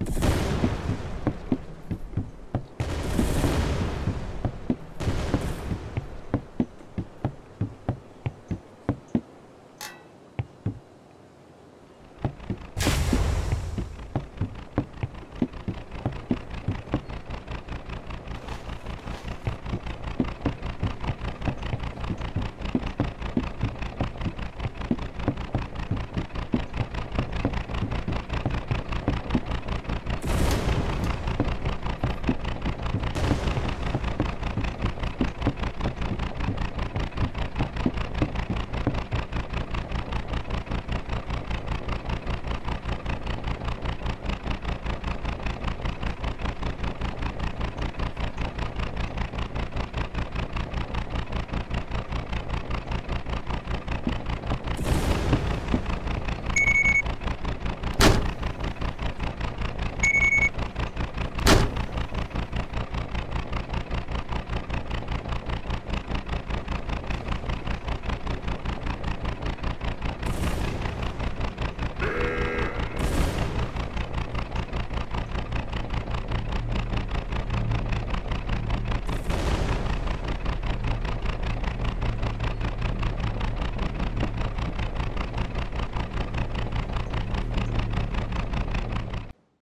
you